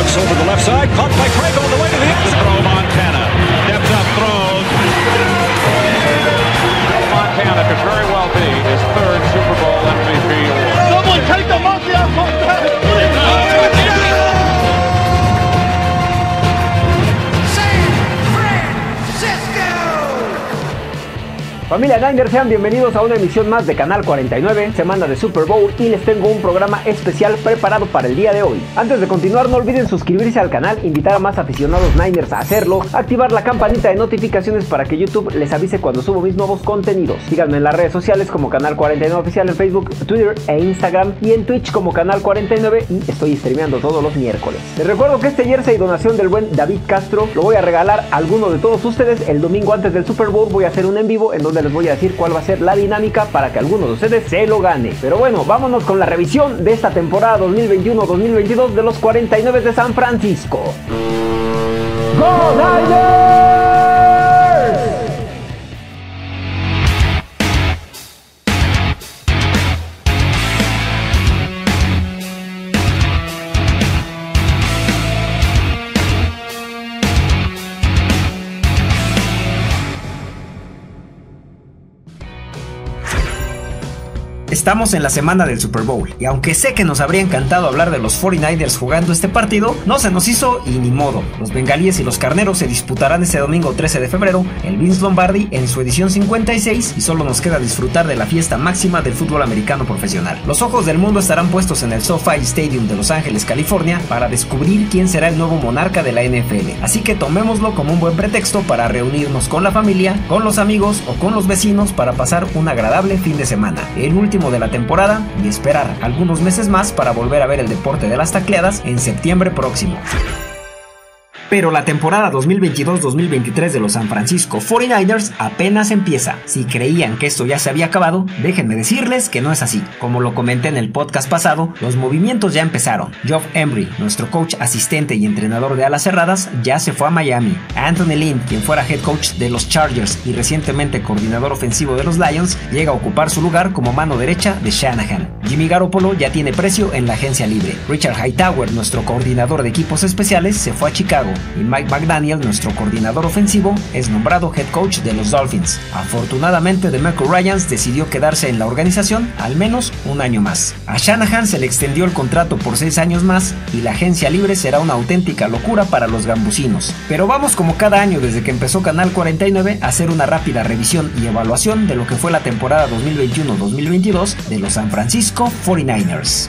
Looks over the left side, caught by Craig Familia Niners, sean bienvenidos a una emisión más de Canal 49, semana de Super Bowl y les tengo un programa especial preparado para el día de hoy. Antes de continuar no olviden suscribirse al canal, invitar a más aficionados Niners a hacerlo, activar la campanita de notificaciones para que YouTube les avise cuando subo mis nuevos contenidos. Síganme en las redes sociales como Canal 49 Oficial en Facebook, Twitter e Instagram y en Twitch como Canal 49 y estoy streameando todos los miércoles. Les recuerdo que este jersey donación del buen David Castro lo voy a regalar a alguno de todos ustedes el domingo antes del Super Bowl voy a hacer un en vivo en donde les voy a decir cuál va a ser la dinámica para que alguno de ustedes se lo gane. Pero bueno, vámonos con la revisión de esta temporada 2021-2022 de los 49 de San Francisco. ¡Go! Estamos en la semana del Super Bowl y aunque sé que nos habría encantado hablar de los 49ers jugando este partido, no se nos hizo y ni modo. Los bengalíes y los carneros se disputarán este domingo 13 de febrero el Vince Lombardi en su edición 56 y solo nos queda disfrutar de la fiesta máxima del fútbol americano profesional. Los ojos del mundo estarán puestos en el SoFi Stadium de Los Ángeles, California, para descubrir quién será el nuevo monarca de la NFL. Así que tomémoslo como un buen pretexto para reunirnos con la familia, con los amigos o con los vecinos para pasar un agradable fin de semana. El último de la temporada y esperar algunos meses más para volver a ver el deporte de las tacleadas en septiembre próximo. Pero la temporada 2022-2023 de los San Francisco 49ers apenas empieza. Si creían que esto ya se había acabado, déjenme decirles que no es así. Como lo comenté en el podcast pasado, los movimientos ya empezaron. Geoff Embry, nuestro coach asistente y entrenador de alas cerradas, ya se fue a Miami. Anthony Lynn, quien fuera head coach de los Chargers y recientemente coordinador ofensivo de los Lions, llega a ocupar su lugar como mano derecha de Shanahan. Jimmy Garoppolo ya tiene precio en la agencia libre. Richard Hightower, nuestro coordinador de equipos especiales, se fue a Chicago y Mike McDaniel, nuestro coordinador ofensivo, es nombrado head coach de los Dolphins. Afortunadamente, DeMarco Ryans decidió quedarse en la organización al menos un año más. A Shanahan se le extendió el contrato por seis años más y la agencia libre será una auténtica locura para los gambusinos. Pero vamos como cada año desde que empezó Canal 49 a hacer una rápida revisión y evaluación de lo que fue la temporada 2021-2022 de los San Francisco 49ers.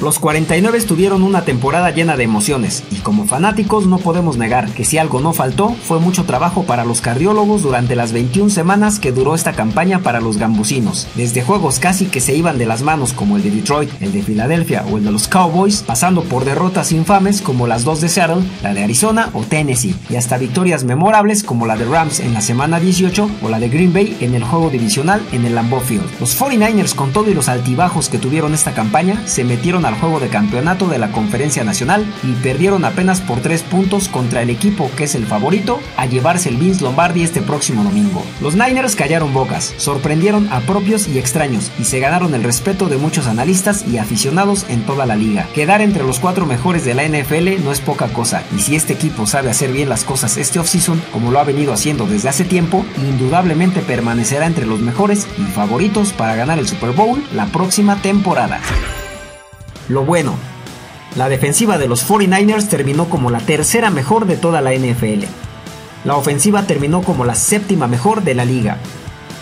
Los 49 tuvieron una temporada llena de emociones y como fanáticos no podemos negar que si algo no faltó fue mucho trabajo para los cardiólogos durante las 21 semanas que duró esta campaña para los gambusinos. Desde juegos casi que se iban de las manos como el de Detroit, el de Filadelfia o el de los Cowboys, pasando por derrotas infames como las dos de Seattle, la de Arizona o Tennessee, y hasta victorias memorables como la de Rams en la semana 18 o la de Green Bay en el juego divisional en el Lambeau Field. Los 49ers con todo y los altibajos que tuvieron esta campaña se metieron a al juego de campeonato de la Conferencia Nacional y perdieron apenas por 3 puntos contra el equipo que es el favorito a llevarse el Vince Lombardi este próximo domingo. Los Niners callaron bocas, sorprendieron a propios y extraños y se ganaron el respeto de muchos analistas y aficionados en toda la liga. Quedar entre los cuatro mejores de la NFL no es poca cosa y si este equipo sabe hacer bien las cosas este offseason como lo ha venido haciendo desde hace tiempo, indudablemente permanecerá entre los mejores y favoritos para ganar el Super Bowl la próxima temporada. Lo bueno, la defensiva de los 49ers terminó como la tercera mejor de toda la NFL. La ofensiva terminó como la séptima mejor de la liga.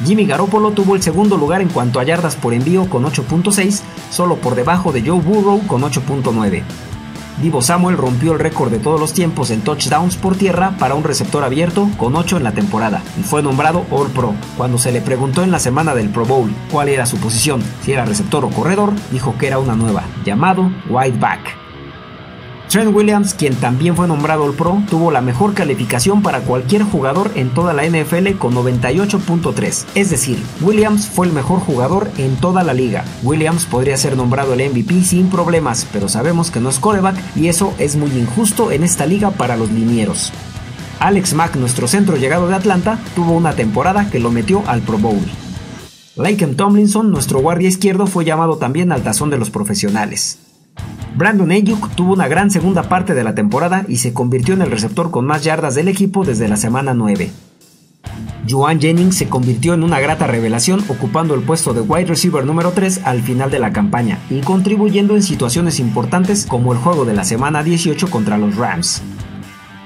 Jimmy Garoppolo tuvo el segundo lugar en cuanto a yardas por envío con 8.6, solo por debajo de Joe Burrow con 8.9. Divo Samuel rompió el récord de todos los tiempos en touchdowns por tierra para un receptor abierto con 8 en la temporada y fue nombrado All Pro. Cuando se le preguntó en la semana del Pro Bowl cuál era su posición, si era receptor o corredor, dijo que era una nueva, llamado wide back. Trent Williams, quien también fue nombrado All Pro, tuvo la mejor calificación para cualquier jugador en toda la NFL con 98.3. Es decir, Williams fue el mejor jugador en toda la liga. Williams podría ser nombrado el MVP sin problemas, pero sabemos que no es coreback y eso es muy injusto en esta liga para los linieros. Alex Mack, nuestro centro llegado de Atlanta, tuvo una temporada que lo metió al Pro Bowl. Laken Tomlinson, nuestro guardia izquierdo, fue llamado también al tazón de los profesionales. Brandon Ayuk tuvo una gran segunda parte de la temporada y se convirtió en el receptor con más yardas del equipo desde la semana 9. Joan Jennings se convirtió en una grata revelación ocupando el puesto de wide receiver número 3 al final de la campaña y contribuyendo en situaciones importantes como el juego de la semana 18 contra los Rams.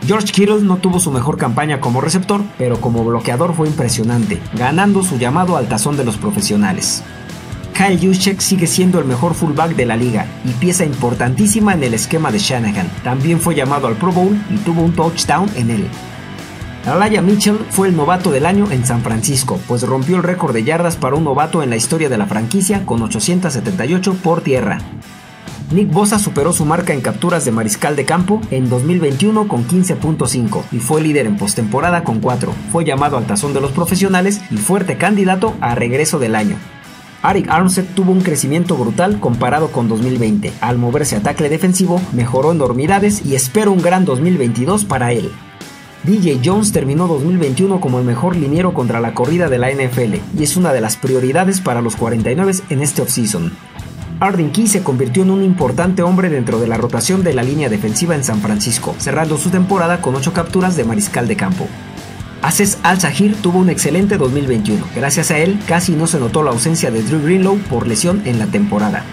George Kittle no tuvo su mejor campaña como receptor, pero como bloqueador fue impresionante, ganando su llamado al tazón de los profesionales. Kyle Juszczyk sigue siendo el mejor fullback de la liga y pieza importantísima en el esquema de Shanahan. También fue llamado al Pro Bowl y tuvo un touchdown en él. Alaya Mitchell fue el novato del año en San Francisco, pues rompió el récord de yardas para un novato en la historia de la franquicia con 878 por tierra. Nick Bosa superó su marca en capturas de mariscal de campo en 2021 con 15.5 y fue líder en postemporada con 4. Fue llamado al tazón de los profesionales y fuerte candidato a regreso del año. Arik Armstead tuvo un crecimiento brutal comparado con 2020. Al moverse a tackle defensivo, mejoró enormidades y espero un gran 2022 para él. DJ Jones terminó 2021 como el mejor liniero contra la corrida de la NFL y es una de las prioridades para los 49 en este offseason. Arden Key se convirtió en un importante hombre dentro de la rotación de la línea defensiva en San Francisco, cerrando su temporada con 8 capturas de mariscal de campo. Aces Al-Sahir tuvo un excelente 2021. Gracias a él, casi no se notó la ausencia de Drew Greenlow por lesión en la temporada.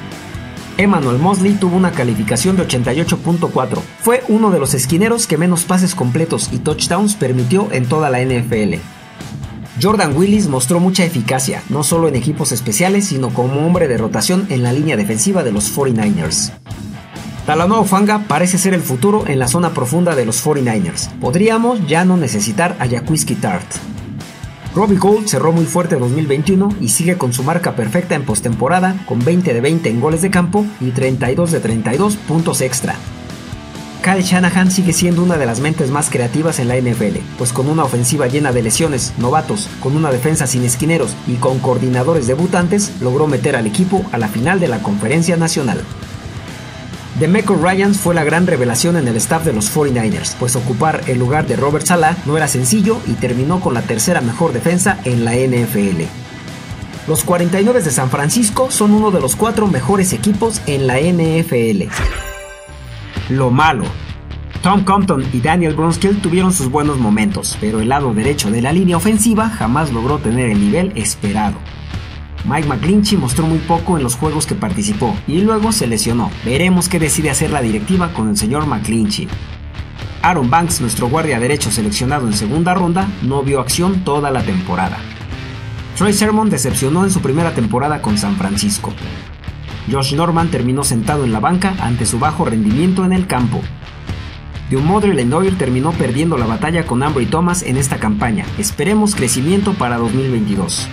Emmanuel Mosley tuvo una calificación de 88.4. Fue uno de los esquineros que menos pases completos y touchdowns permitió en toda la NFL. Jordan Willis mostró mucha eficacia, no solo en equipos especiales, sino como hombre de rotación en la línea defensiva de los 49ers. Talanoa Fanga parece ser el futuro en la zona profunda de los 49ers. Podríamos ya no necesitar a Jaquiski Tart. Robbie Gold cerró muy fuerte 2021 y sigue con su marca perfecta en postemporada con 20 de 20 en goles de campo y 32 de 32 puntos extra. Kyle Shanahan sigue siendo una de las mentes más creativas en la NFL, pues con una ofensiva llena de lesiones, novatos, con una defensa sin esquineros y con coordinadores debutantes, logró meter al equipo a la final de la conferencia nacional. Demeco Ryans fue la gran revelación en el staff de los 49ers, pues ocupar el lugar de Robert Sala no era sencillo y terminó con la tercera mejor defensa en la NFL. Los 49 de San Francisco son uno de los cuatro mejores equipos en la NFL. Lo malo. Tom Compton y Daniel Brunskill tuvieron sus buenos momentos, pero el lado derecho de la línea ofensiva jamás logró tener el nivel esperado. Mike McGlinchey mostró muy poco en los juegos que participó y luego se lesionó. Veremos qué decide hacer la directiva con el señor McGlinchey. Aaron Banks, nuestro guardia derecho seleccionado en segunda ronda, no vio acción toda la temporada. Troy Sermon decepcionó en su primera temporada con San Francisco. Josh Norman terminó sentado en la banca ante su bajo rendimiento en el campo. Diomodre Lendoyer terminó perdiendo la batalla con Ambry Thomas en esta campaña. Esperemos crecimiento para 2022.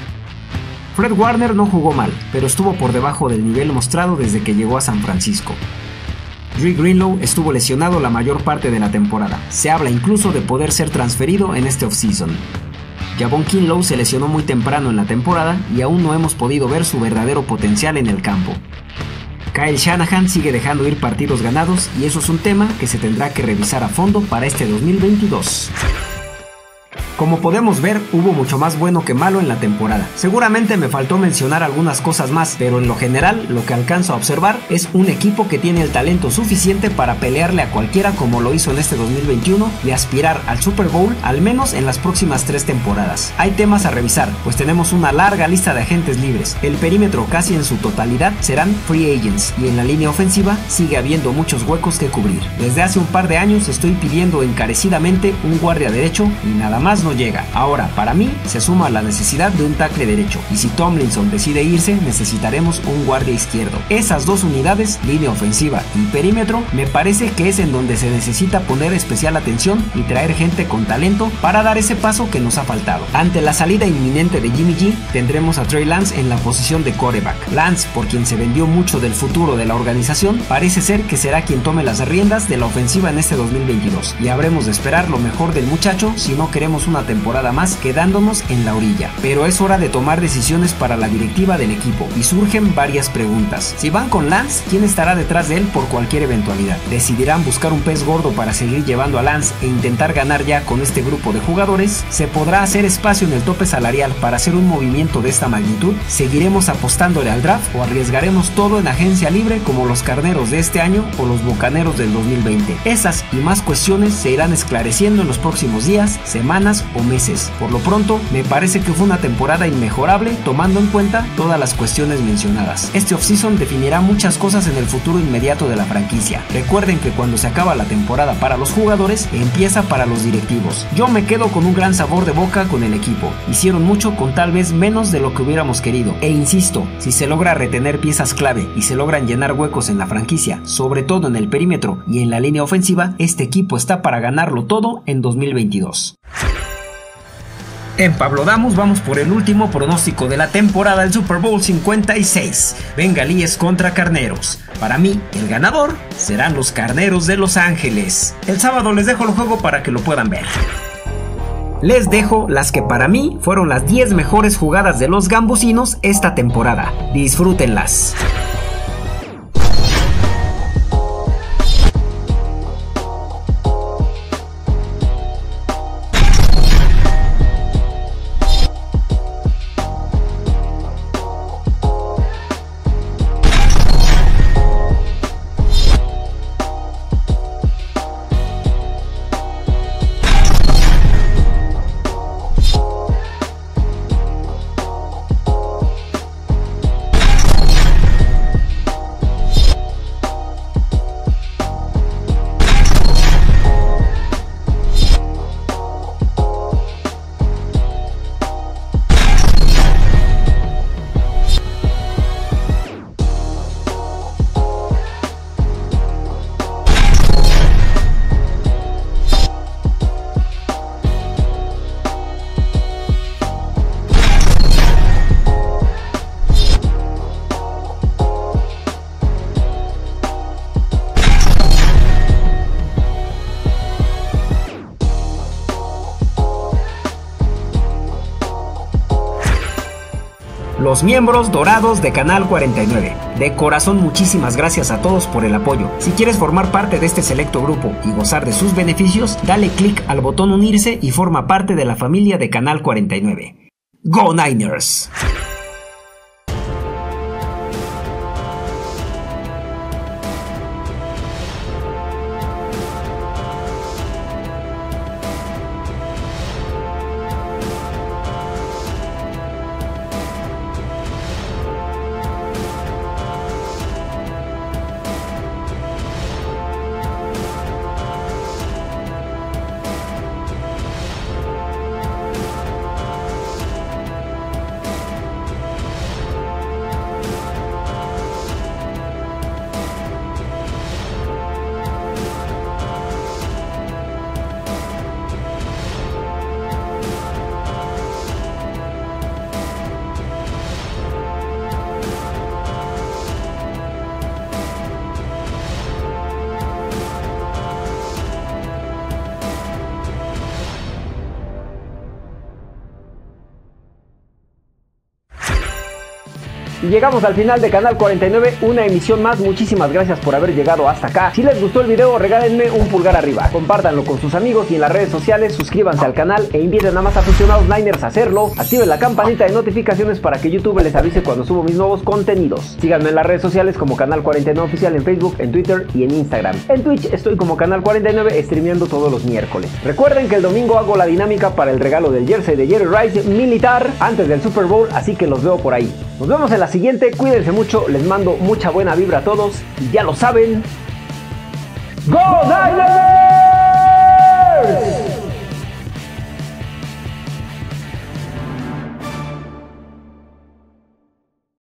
Fred Warner no jugó mal, pero estuvo por debajo del nivel mostrado desde que llegó a San Francisco. Dre Greenlow estuvo lesionado la mayor parte de la temporada. Se habla incluso de poder ser transferido en este offseason. Javon Kinlow se lesionó muy temprano en la temporada y aún no hemos podido ver su verdadero potencial en el campo. Kyle Shanahan sigue dejando ir partidos ganados y eso es un tema que se tendrá que revisar a fondo para este 2022. Como podemos ver, hubo mucho más bueno que malo en la temporada. Seguramente me faltó mencionar algunas cosas más, pero en lo general lo que alcanzo a observar es un equipo que tiene el talento suficiente para pelearle a cualquiera como lo hizo en este 2021 y aspirar al Super Bowl al menos en las próximas tres temporadas. Hay temas a revisar, pues tenemos una larga lista de agentes libres. El perímetro casi en su totalidad serán free agents y en la línea ofensiva sigue habiendo muchos huecos que cubrir. Desde hace un par de años estoy pidiendo encarecidamente un guardia derecho y nada más no llega. Ahora, para mí, se suma la necesidad de un tackle derecho, y si Tomlinson decide irse, necesitaremos un guardia izquierdo. Esas dos unidades, línea ofensiva y perímetro, me parece que es en donde se necesita poner especial atención y traer gente con talento para dar ese paso que nos ha faltado. Ante la salida inminente de Jimmy G, tendremos a Trey Lance en la posición de coreback. Lance, por quien se vendió mucho del futuro de la organización, parece ser que será quien tome las riendas de la ofensiva en este 2022, y habremos de esperar lo mejor del muchacho si no queremos una una temporada más quedándonos en la orilla. Pero es hora de tomar decisiones para la directiva del equipo y surgen varias preguntas. Si van con Lance, ¿quién estará detrás de él por cualquier eventualidad? ¿Decidirán buscar un pez gordo para seguir llevando a Lance e intentar ganar ya con este grupo de jugadores? ¿Se podrá hacer espacio en el tope salarial para hacer un movimiento de esta magnitud? ¿Seguiremos apostándole al draft o arriesgaremos todo en agencia libre como los carneros de este año o los bocaneros del 2020? Esas y más cuestiones se irán esclareciendo en los próximos días, semanas o meses. Por lo pronto, me parece que fue una temporada inmejorable tomando en cuenta todas las cuestiones mencionadas. Este offseason definirá muchas cosas en el futuro inmediato de la franquicia. Recuerden que cuando se acaba la temporada para los jugadores, empieza para los directivos. Yo me quedo con un gran sabor de boca con el equipo. Hicieron mucho con tal vez menos de lo que hubiéramos querido. E insisto, si se logra retener piezas clave y se logran llenar huecos en la franquicia, sobre todo en el perímetro y en la línea ofensiva, este equipo está para ganarlo todo en 2022. En Pablo Damos vamos por el último pronóstico de la temporada del Super Bowl 56. Bengalíes contra Carneros. Para mí, el ganador serán los Carneros de Los Ángeles. El sábado les dejo el juego para que lo puedan ver. Les dejo las que para mí fueron las 10 mejores jugadas de los gambusinos esta temporada. Disfrútenlas. Los miembros dorados de Canal 49. De corazón muchísimas gracias a todos por el apoyo. Si quieres formar parte de este selecto grupo y gozar de sus beneficios, dale clic al botón unirse y forma parte de la familia de Canal 49. ¡Go Niners! Llegamos al final de Canal 49, una emisión más. Muchísimas gracias por haber llegado hasta acá. Si les gustó el video, regálenme un pulgar arriba. Compártanlo con sus amigos y en las redes sociales. Suscríbanse al canal e inviten a más aficionados Niners a hacerlo. Activen la campanita de notificaciones para que YouTube les avise cuando subo mis nuevos contenidos. Síganme en las redes sociales como Canal 49 Oficial en Facebook, en Twitter y en Instagram. En Twitch estoy como Canal 49 streameando todos los miércoles. Recuerden que el domingo hago la dinámica para el regalo del jersey de Jerry Rice militar antes del Super Bowl, así que los veo por ahí. Nos vemos en la siguiente, cuídense mucho, les mando mucha buena vibra a todos y ya lo saben. ¡Go!